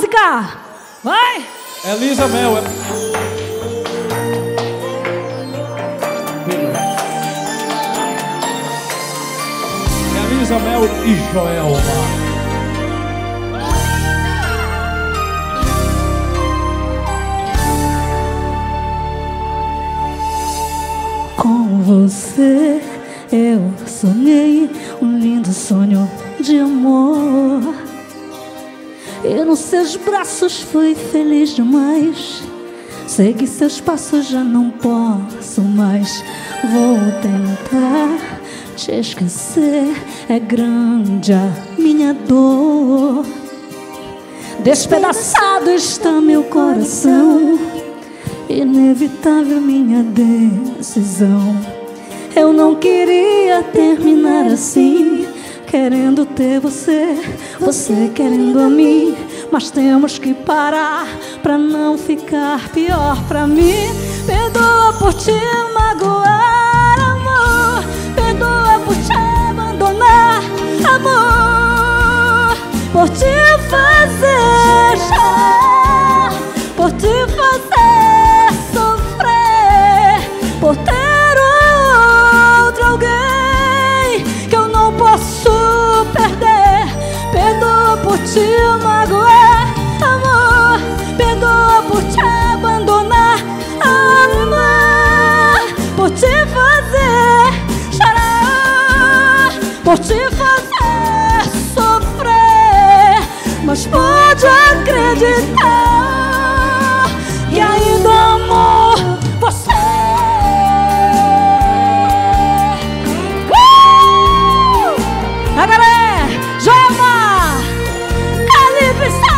música! Vai! Elisa Mel. Elisa Mel e Joelma. Com você eu sonhei um lindo sonho de amor. E nos seus braços fui feliz demais. Segui seus passos, já não posso mais. Vou tentar te esquecer. É grande a minha dor. Despedaçado está meu coração. Inevitável minha decisão. Eu não queria terminar assim. Querendo ter você, você querendo a mim. Mas temos que parar pra não ficar pior pra mim. Perdoa por te magoar, amor. Perdoa por te abandonar, amor. Por te fazer por te fazer sofrer. Mas pode acreditar que ainda amo você. Uh! Agora é Joelma Calipso!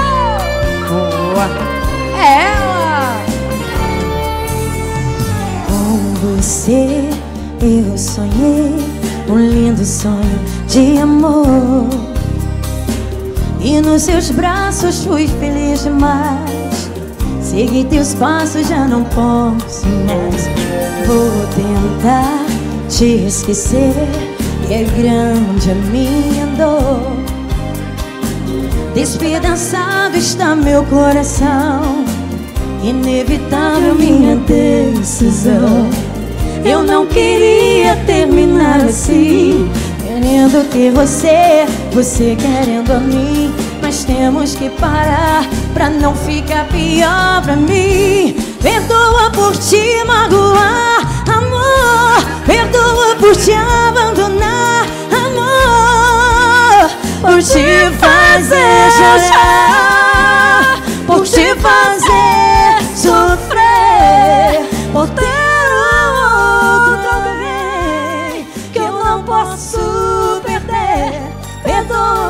Boa. Ela! Com você eu sonhei um lindo sonho de amor. E nos seus braços fui feliz demais. Segui teus passos, já não posso mais. Vou tentar te esquecer. Que é grande a minha dor. Despedaçado está meu coração. Inevitável minha decisão. Eu não queria terminar assim. Querendo ter você, você querendo a mim. Mas temos que parar pra não ficar pior pra mim. Perdoa por te magoar, amor. Perdoa por te abandonar, amor. Por te fazer chorar, Perdoa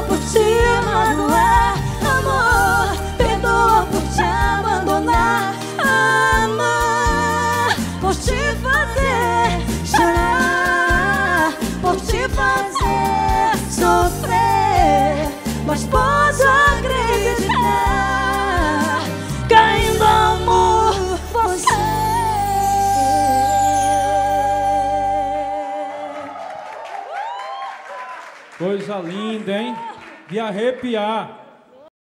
Coisa linda, hein? De arrepiar.